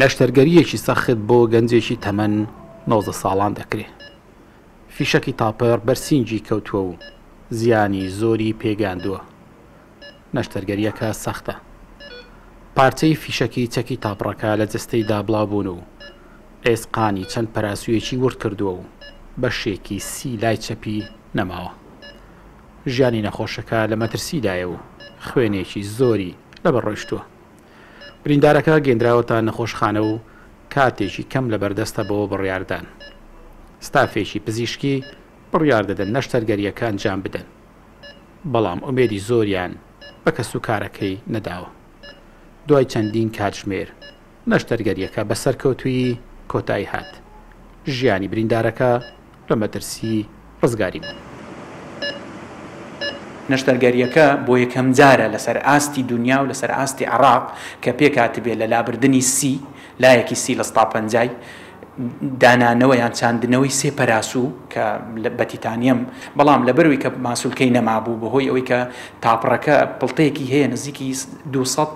نەشتەرگەرییەکی سەخت بۆ گەنجێکی تەمەن نۆزدە ساڵان دەکرێ. فیشەکی تاپەر بەر سینگی کەوتووە و زیانی زۆری پێ گەیاندووە. نەشتەرگەرییەکە سەختە. پارچەی فیشەکی چەکی تاپڕەکە لە جەستەیدا بڵاو بوون و ئێسقانی چەند پەراسوویەکی ورد کردووە و بەشێکی سی لای چەپی نەماوە. ژیانی نەخۆشەکە لە مەترسیدایە و خوێنێکی زۆری لەبەر ڕۆیشتووە. بریندارەکە گەیندراوەتە نەخۆشخانە و کاتێکی کەم لەبەردەستە بۆ بڕیاردان. ستافێکی پزیشکی بڕیاردەدەن نەشتەرگەرییەکە ئەنجام بدەن، بەڵام ئومێدی زۆریان بە کەسوکارەکەی نەداوە. دوای چەندین کاتژمێر نەشتەرگەرییەکە بە سەرکەوتوویی کۆتایی هات، ژیانی بریندارەکە لە مەترسی ڕزگاری بوو. نەشتەرگەرییەکە بۆ یەکەمجارە لەسەر ئاستی دونیا و لەسەر ئاستی عێراق کە پێکهاتبێ لە لابردنی سی لایەکی سی لە ستا پەنجای دانانەوە یان چاندنەوەی سێ پەراسو کە بە تیتانیەم بەڵام لەبەرەوەی کە ماسولکەی نەمابوو بەهۆی ئەوەی کە تاپڕەکە پڵتەیەکی هەیە نزیکی دوو سەد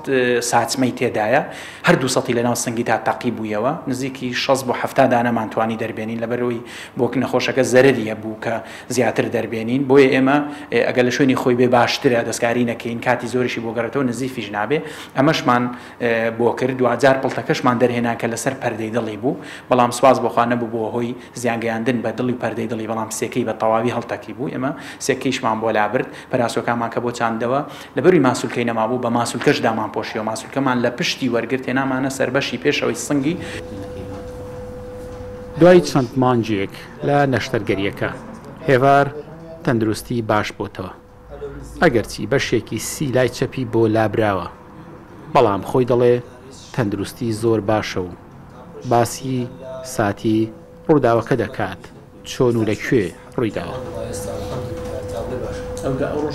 ساچمەی تێدایە هەر دوو سەتی لەناو سنگیدا تەقی بوویەوە نزیکی شەست بۆ حەفتا دانەمان توانی دەربێنین لەبەرەوەی بۆ نەخۆشەکە زەرەری هەبوو کە زیاتر دەربێنین بۆیە ئێمە ئەگەر لە شوێنی خۆی بێ باشترە دەستکاری نەکەین کاتی زۆریشی بۆ گەڕێتەوە نزیفیش نابێ ئەمەشمان بۆ کرد، دواجار پڵتەکەشمان دەرهێنا کە لەسەر پەردەی دڵی بوو، بەڵام سوپاس بۆ خوا نەبوو بۆ هۆی زیان گەیاندن بە دڵی و پەردەی دڵی، بەڵام سێکەی بە تەواوی هەڵتەکی بوو، ئێمە سێککەیشمان بۆ لابرد، پەراسۆکانمان کە بۆ چاندەوە لەبەروی ماسولکەی نەمابوو بە ماسولکەش دامانپۆشیەوە، ماسولکەمان لە پشتی وەرگرت هێنامانە سەر بەشی پێشەوەی سنگی. دوای چەند مانگێک لە نەشتەرگەریەکە هێڤار تەندروستی باش بۆتەوە. ئەگەرچی بەشێکی سی لای چەپی بۆ لابراوە، بەڵام خۆی دەڵێ تەندروستی زۆر باشە و باسی ساتی ڕووداوەکە دەکات، چۆن و لە کوێ ڕوویداوە.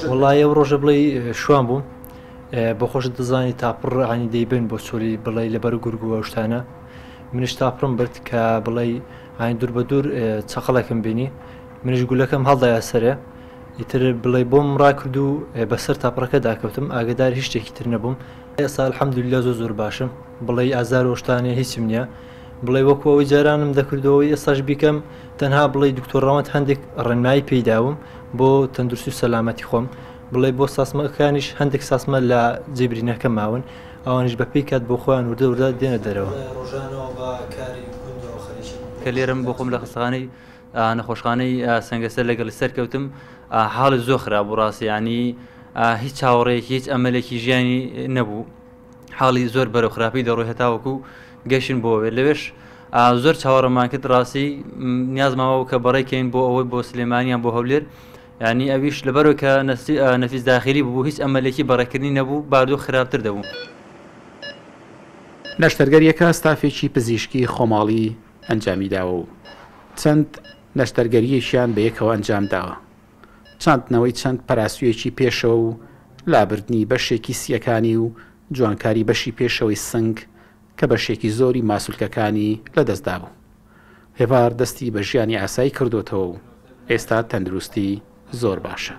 وەڵا ئەو ڕۆژە بڵێی شوان بووم بۆ خۆشت دەزانی تاپڕ ڕانی دەیبن بۆ چۆلی بڵێ لەبەر و گورگو ئەوشتانە منش تاپڕم برد کە بڵێ ئاین دوور بە دوور چقلەکەم بینی منش گولەکەم هەڵدایە سەرێ ئیتر بڵێ بۆم ڕاکرد و بەسەر تاپڕەکە داکەوتم ئاگدار هیچ شتێکی تر نەبووم ئێستا الحەمدللا زۆ زۆر باشم بڵێ ئازار وەشتانێ هیچم نییە بڵێ وەکو ئەوەی جارانم دەکردەوەی ئێستاش بیکەم تەنها بڵێ دکتۆڕەوەند هەندێک ڕێنمایی پێیداوم بۆ تەندروستی و سەلامەتی خۆم بڵێ بۆ ساسمەکانیش هەندێک ساسمە لە جێبرینەکە ماون ئەوانش بەپی کات بۆ خۆیان وردە وردە دێنە دەرەوە کە لێرەم بۆ خۆم لە خەستەخانەی نەخۆشخانەی سەنگەسەر لەگەڵی سەرکەوتم حاڵی زۆ خراپ و ڕاستیانی هیچ چاوەڕێکی هیچ ئەمەلێکی ژیانی نەبوو حاڵی زۆر بەرەو خراپی دەڕۆی هەتاوەکو گەشتن بۆوێت لەوێش زۆر چاوەڕەمان کرد ڕاستی نیازماوە کە بەڕێکەین بۆ ئەوەی بۆ سلێمانیان بۆ هەولێر ینی ئەویش لەبەرەوە کە نەفیس داخلی بوو هیچ ئەمەلێکی بەڕێکردنی نەبوو باردۆ خراپتر دەبوو. نەشتەرگەرییەکە ستافێکی پزیشکی خۆماڵی ئەنجامی داوە و چەند نەشتەرگەرییەکیان بە یەکەوە ئەنجام داوە، چاندنەوەی چەند پەراسویەکی پێشەوە و لابردنی بەشێکی سییەکانی و جوانکاری بەشی پێشەوەی سنگ کە بەشێکی زۆری ماسولکەکانی لە دەست دابوو. هێڤار دەستی بە ژیانی ئاسایی کردۆتەوە و ئێستا تەندروستی زۆر باشە.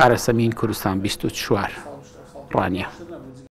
ئارەسەمین کوردستان بیست و چوار، ڕانیە.